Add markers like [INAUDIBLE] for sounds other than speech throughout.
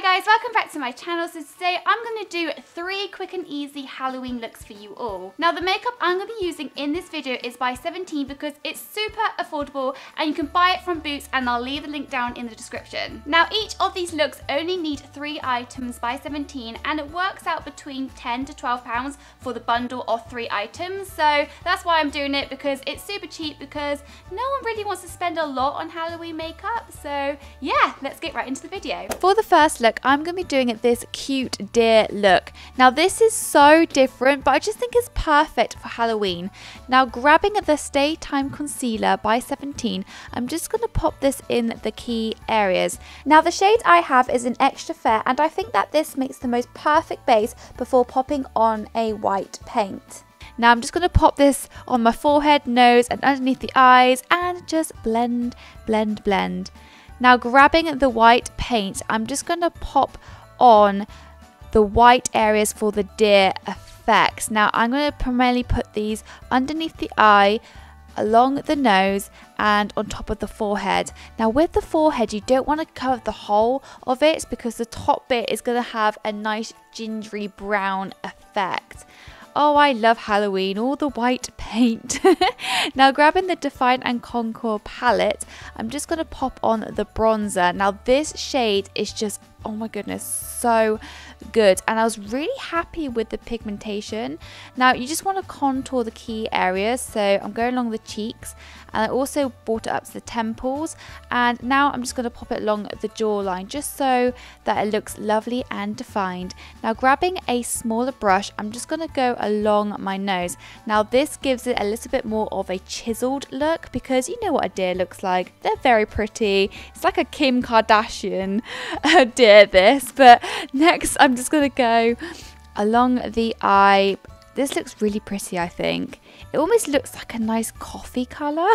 Hi guys, welcome back to my channel. So today I'm going to do three quick and easy Halloween looks for you all. Now the makeup I'm going to be using in this video is by 17 because it's super affordable and you can buy it from Boots and I'll leave the link down in the description. Now each of these looks only need three items by 17 and it works out between 10 to 12 pounds for the bundle of three items. So that's why I'm doing it because it's super cheap because no one really wants to spend a lot on Halloween makeup. So yeah, let's get right into the video. For the first look, I'm going to be doing it this cute deer look. Now this is so different, but I just think it's perfect for Halloween. Now grabbing the Stay Time Concealer by 17, I'm just going to pop this in the key areas. Now the shade I have is an extra fair and I think that this makes the most perfect base before popping on a white paint. Now I'm just going to pop this on my forehead, nose and underneath the eyes and just blend, blend, blend. Now grabbing the white paint, I'm just going to pop on the white areas for the deer effects. Now I'm going to primarily put these underneath the eye, along the nose and on top of the forehead. Now with the forehead you don't want to cover the whole of it because the top bit is going to have a nice gingery brown effect. Oh, I love Halloween, all the white [LAUGHS] paint. [LAUGHS] now grabbing the Define and Conquer palette, I'm just going to pop on the bronzer. Now this shade is just, oh my goodness, so good. And I was really happy with the pigmentation. Now you just want to contour the key areas. So I'm going along the cheeks and I also brought it up to the temples and now I'm just going to pop it along the jawline just so that it looks lovely and defined. Now grabbing a smaller brush I'm just going to go along my nose. Now this gives it a little bit more of a chiseled look because you know what a deer looks like. They're very pretty. It's like a Kim Kardashian [LAUGHS] uh, deer this but next I'm just going to go along the eye. This looks really pretty I think. It almost looks like a nice coffee colour.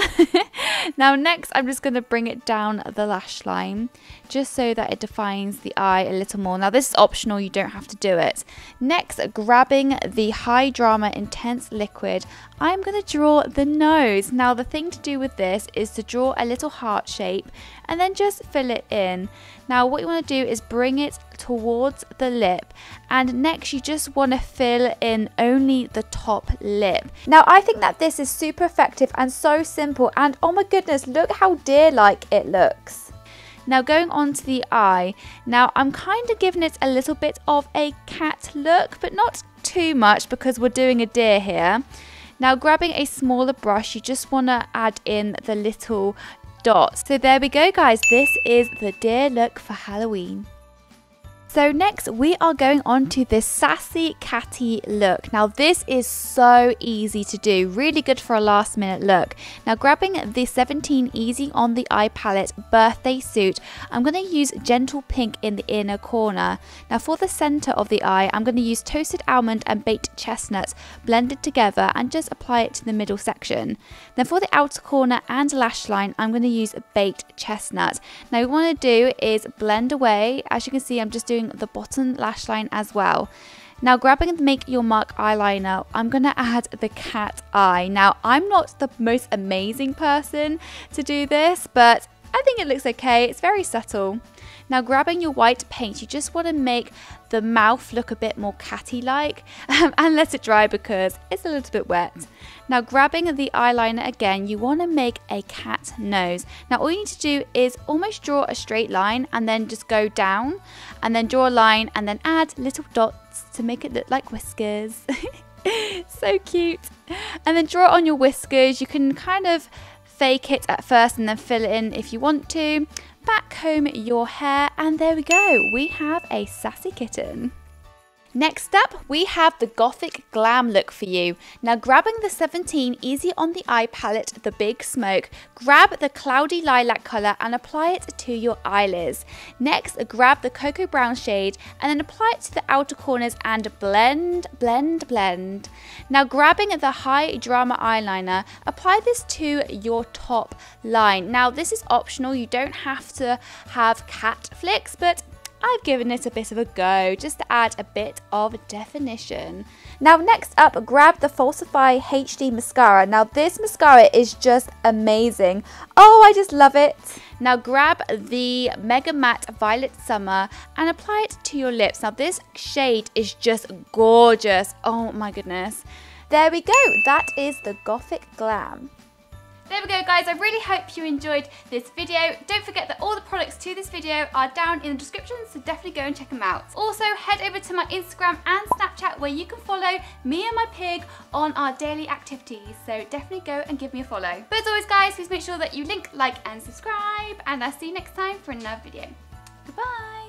[LAUGHS] now next I'm just going to bring it down the lash line just so that it defines the eye a little more. Now this is optional, you don't have to do it. Next, grabbing the High Drama Intense Liquid, I'm going to draw the nose. Now the thing to do with this is to draw a little heart shape and then just fill it in. Now what you want to do is bring it towards the lip and next you just want to fill in only the top lip. Now I think that this is super effective and so simple and oh my goodness look how deer-like it looks. Now going on to the eye, now I'm kind of giving it a little bit of a cat look but not too much because we're doing a deer here. Now grabbing a smaller brush, you just want to add in the little dots. So there we go guys, this is the deer look for Halloween. So next we are going on to this sassy catty look. Now this is so easy to do, really good for a last minute look. Now grabbing the 17 Easy on the Eye palette birthday suit, I'm going to use gentle pink in the inner corner. Now for the center of the eye, I'm going to use toasted almond and baked chestnuts blended together and just apply it to the middle section. Then for the outer corner and lash line, I'm going to use baked chestnut. Now what we want to do is blend away. As you can see, I'm just doing the bottom lash line as well. Now grabbing the Make Your Mark eyeliner, I'm going to add the cat eye. Now I'm not the most amazing person to do this, but I think it looks okay. It's very subtle. Now grabbing your white paint, you just want to make the mouth look a bit more catty-like [LAUGHS] um, and let it dry because it's a little bit wet. Now grabbing the eyeliner again, you want to make a cat nose. Now all you need to do is almost draw a straight line and then just go down and then draw a line and then add little dots to make it look like whiskers. [LAUGHS] so cute. And then draw on your whiskers. You can kind of fake it at first and then fill it in if you want to back comb your hair and there we go, we have a sassy kitten. Next up, we have the Gothic Glam look for you. Now grabbing the 17 Easy on the Eye palette, the Big Smoke, grab the cloudy lilac colour and apply it to your eyelids. Next, grab the Cocoa Brown shade and then apply it to the outer corners and blend, blend, blend. Now grabbing the High Drama eyeliner, apply this to your top line. Now this is optional, you don't have to have cat flicks, but I've given it a bit of a go just to add a bit of definition. Now next up, grab the Falsifeye HD Mascara. Now this mascara is just amazing. Oh, I just love it. Now grab the Mega Matte Violet Summer and apply it to your lips. Now this shade is just gorgeous. Oh my goodness. There we go. That is the Gothic Glam. There we go guys, I really hope you enjoyed this video. Don't forget that all the products to this video are down in the description, so definitely go and check them out. Also, head over to my Instagram and Snapchat where you can follow me and my pig on our daily activities, so definitely go and give me a follow. But as always guys, please make sure that you link, like and subscribe, and I'll see you next time for another video. Goodbye!